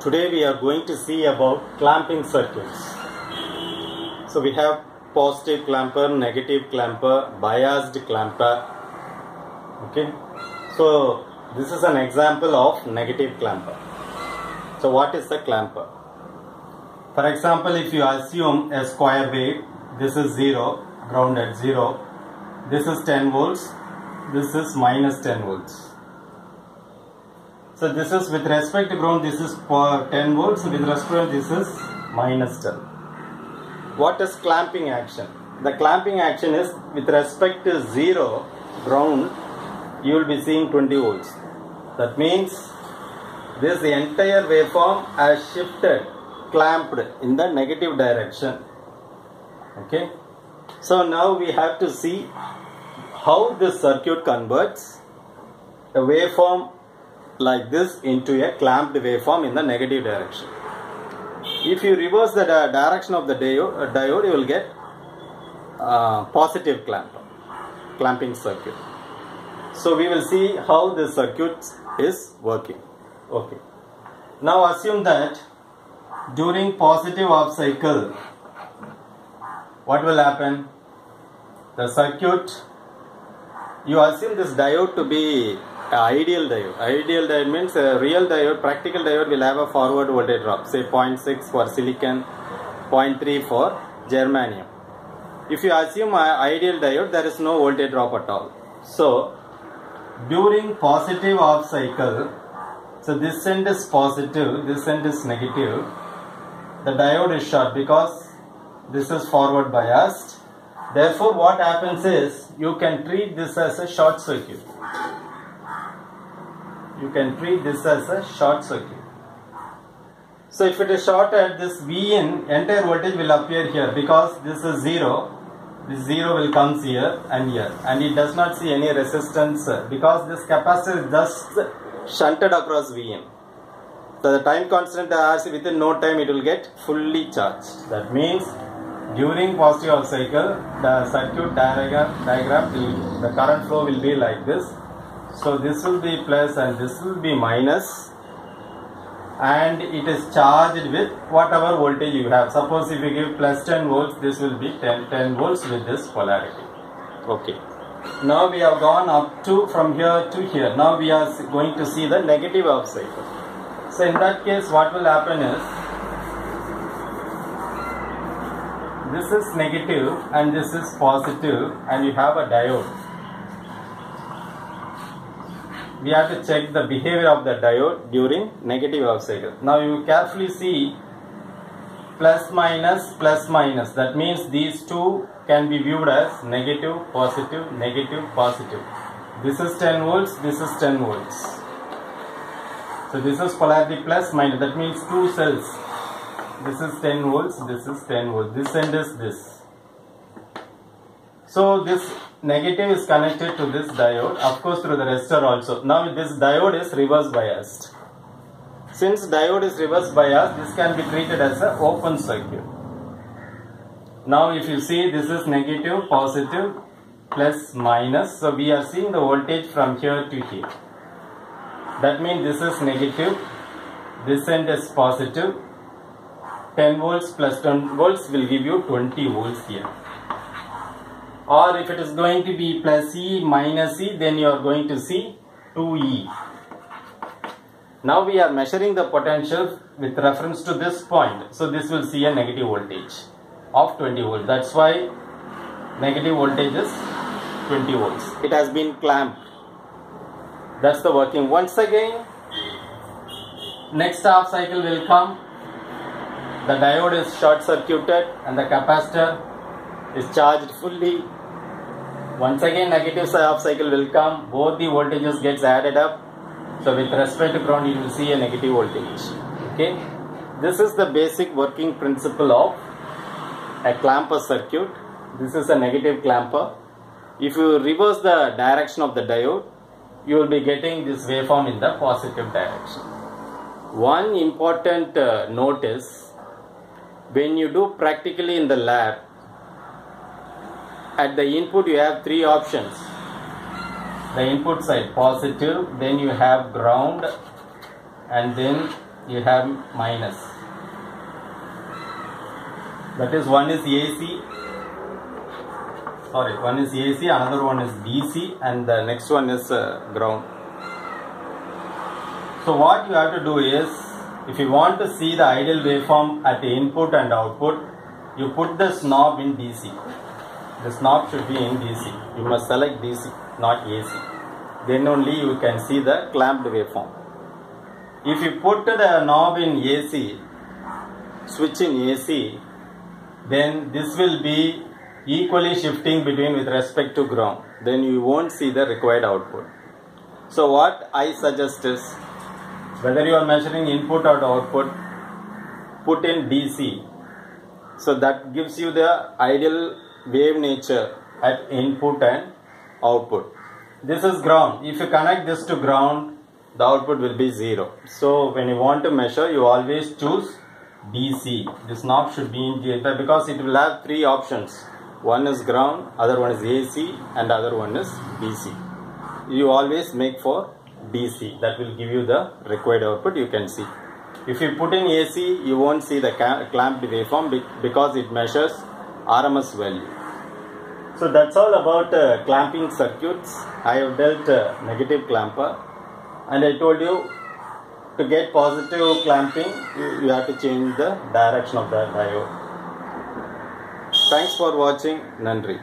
Today we are going to see about clamping circuits. So we have positive clamper, negative clamper, biased clamper. Okay. So this is an example of negative clamper. So what is the clamper? For example, if you assume a square wave, this is 0, ground at 0, this is 10 volts, this is minus 10 volts. So this is with respect to ground, this is for 10 volts, with respect to this is minus 10. What is clamping action? The clamping action is with respect to 0 ground, you will be seeing 20 volts. That means this entire waveform has shifted, clamped in the negative direction. Okay. So now we have to see how this circuit converts a waveform like this into a clamped waveform in the negative direction. If you reverse the di- direction of the diode, uh, diode you will get uh, positive clamp, clamping circuit. So we will see how this circuit is working. Okay. Now assume that during positive half cycle, what will happen? The circuit, you assume this diode to be a Uh, ideal diode. Ideal diode means a real diode, practical diode will have a forward voltage drop, say 0.6 for silicon, 0.3 for germanium. If you assume a ideal diode, there is no voltage drop at all. So, during positive half cycle, so this end is positive, this end is negative, the diode is short because this is forward biased. Therefore, what happens is you can treat this as a short circuit. You can treat this as a short circuit. So, if it is shorted, this Vn entire voltage will appear here because this is 0. This 0 will come here and here and it does not see any resistance because this capacitor is just shunted across Vn. So the time constant RC within no time it will get fully charged. That means during positive cycle the circuit diagram, diagram will, the current flow will be like this. So this will be plus and this will be minus and it is charged with whatever voltage you have. Suppose if you give plus 10 volts this will be 10, 10 volts with this polarity. Okay. Now we have gone up to from here to here. Now we are going to see the negative half cycle. So in that case what will happen is this is negative and this is positive and you have a diode. We have to check the behavior of the diode during negative half cycle. Now you carefully see plus minus plus minus that means these two can be viewed as negative positive negative positive. This is 10 volts this is 10 volts. So this is polarity plus minus that means two cells. This is 10 volts, this is 10 volts. This end is this. So this negative is connected to this diode, of course through the resistor also. Now this diode is reverse biased. Since diode is reverse biased, this can be treated as an open circuit. Now if you see this is negative, positive, plus minus. So we are seeing the voltage from here to here. That means this is negative, this end is positive. 10 volts plus 10 volts will give you 20 volts here. Or if it is going to be plus E minus E, then you are going to see 2E. Now we are measuring the potential with reference to this point. So this will see a negative voltage of 20 volts. That's why negative voltage is 20 volts. It has been clamped. That's the working. Once again, next half cycle will come. The diode is short circuited and the capacitor is charged fully. Once again, negative half cycle will come. Both the voltages gets added up. So with respect to ground, you will see a negative voltage. Okay. This is the basic working principle of a clamper circuit. This is a negative clamper. If you reverse the direction of the diode, you will be getting this waveform in the positive direction. One important uh, note is when you do practically in the lab, at the input you have three options. The input side positive, then you have ground and then you have minus. That is one is AC. Sorry, one is AC, another one is DC, and the next one is uh, ground. So what you have to do is, if you want to see the ideal waveform at the input and output, you put this knob in DC. This knob should be in DC. You must select DC, not AC. Then only you can see the clamped waveform. If you put the knob in AC, switch in AC, then this will be equally shifting between with respect to ground. Then you won't see the required output. So what I suggest is, whether you are measuring input or output, put in DC. So that gives you the ideal wave nature at input and output. This is ground. If you connect this to ground, the output will be 0. So when you want to measure, you always choose DC. This knob should be in G because it will have three options. One is ground, other one is AC and other one is DC. You always make for DC. That will give you the required output you can see. If you put in AC, you won't see the clamped waveform because it measures RMS value. So that's all about uh, clamping circuits. I have dealt uh, negative clamper and I told you to get positive clamping you, you have to change the direction of the diode. Thanks for watching. Nandri.